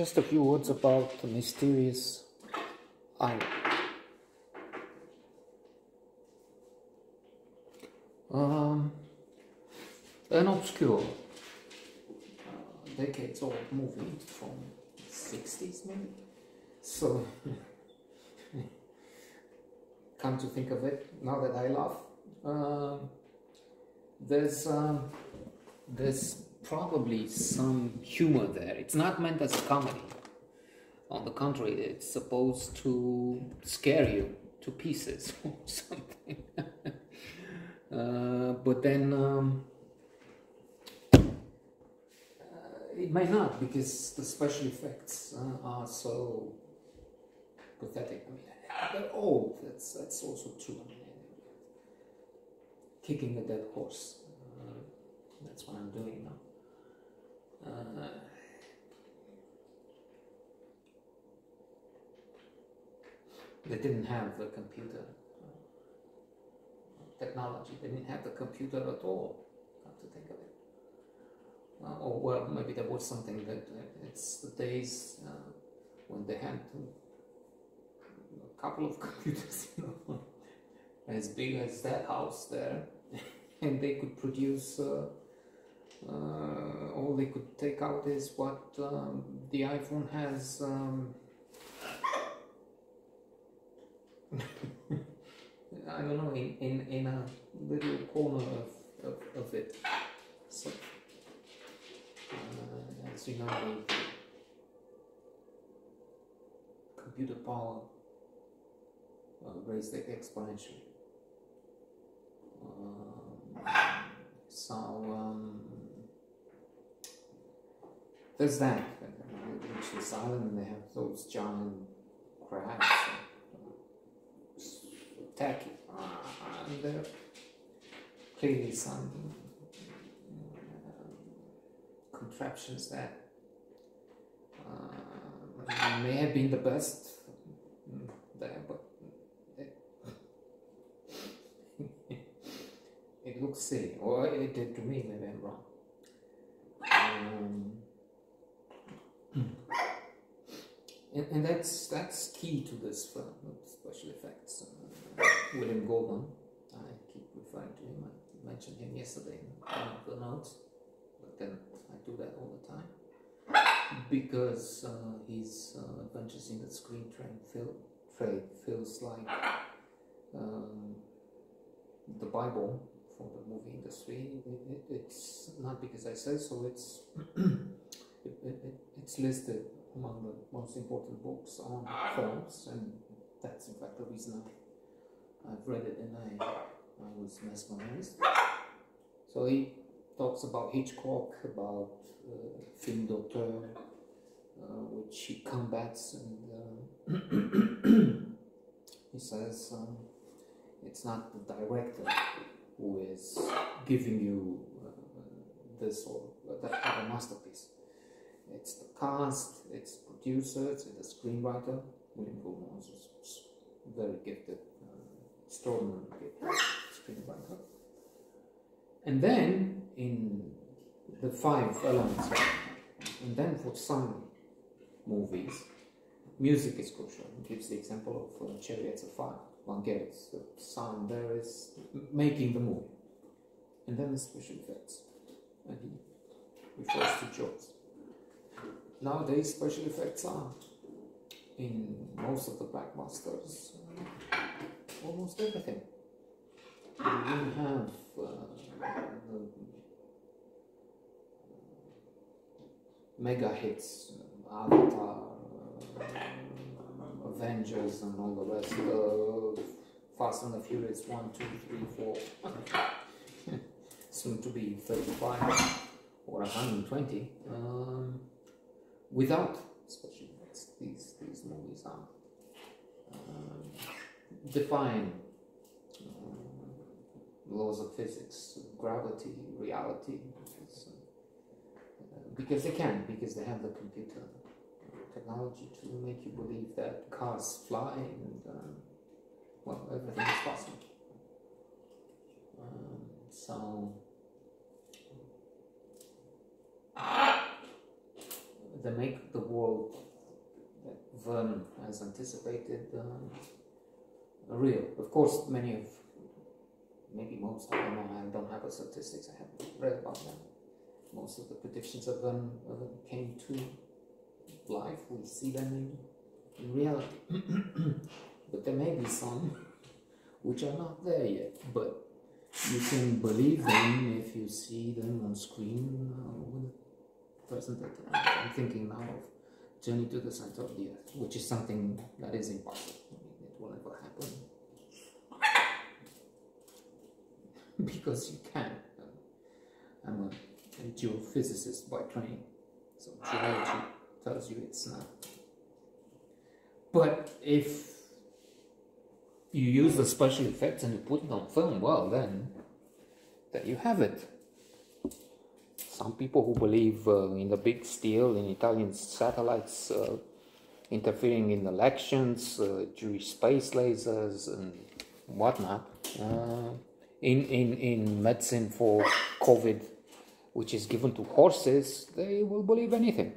just a few words about the mysterious island. Um, an obscure, uh, decades old movie from 60s maybe. So, come to think of it, now that I laugh, um, there's um, there's probably some humor there. It's not meant as a comedy. On the contrary, it's supposed to scare you to pieces or something. uh, but then um, uh, it may not because the special effects uh, are so pathetic. I mean, they're. That's that's also true. I mean, kicking a dead horse. Uh, that's what I'm doing now. They didn't have the computer uh, technology. They didn't have the computer at all. Come to think of it. Uh, or well, maybe there was something that uh, it's the days uh, when they had a couple of computers, you know, as big as that house there, and they could produce. Uh, uh, all they could take out is what um, the iPhone has. Um, I don't know, in, in, in a little corner of, of, of it. So, uh, as you know, the computer power uh, raised exponentially. Um, so, um, there's that. Which is island, they have those giant crabs. Tacky. Uh, and there clearly some uh, contraptions that uh, may have been the best there, but it, it looks silly, or it did to me, maybe I'm wrong. And, and that's that's key to this film, special effects. Uh, William Goldman, I keep referring to him. I mentioned him yesterday in the notes, but then I do that all the time because uh, his uh, adventures in the screen train feel, trade feels like um, the Bible for the movie industry. It, it, it's not because I say so. It's it, it, it's listed among the most important books on films, and that's in fact the reason I, I've read it and I, I was mesmerized. So he talks about Hitchcock, about uh, film d'auteur, uh, which he combats, and uh, he says um, it's not the director who is giving you uh, this or that other masterpiece it's the cast, it's the producer, it's the screenwriter. William Goldman was very gifted, uh, extraordinarily gifted screenwriter. And then in the five elements, and then for some movies, music is crucial. He gives the example of uh, Chariots of Fire. One gets the sound there is making the movie. And then the special effects. And he refers to Jaws nowadays special effects are in most of the blockbusters uh, almost everything. Even have uh, mega hits, Avatar, uh, Avengers, and all the rest. Uh, Fast and the Furious 1, 2, 3, 4. Soon to be 35 or 120. Um, without special effects, these these movies are um, define uh, laws of physics, gravity, reality, because, uh, because they can, because they have the computer technology to make you believe that cars fly and um, well, everything is possible. Um, so they make the world Verne has anticipated um, real. Of course, many of, maybe most, I don't I don't have the statistics, I haven't read about them. Most of the predictions of Verne uh, came to life, we see them in, in reality. but there may be some which are not there yet, but you can believe them if you see them on screen uh, I'm thinking now of Journey to the Center of the Earth, which is something that is impossible. it will never happen. because you can. I'm a, a geophysicist by training, so geology tells you it's not. But if you use the special effects and you put it on film, well then, there you have it. Some people who believe uh, in the big steal, in Italian satellites uh, interfering in elections, uh, Jewish space lasers and whatnot, uh, in, in, in medicine for COVID, which is given to horses, they will believe anything.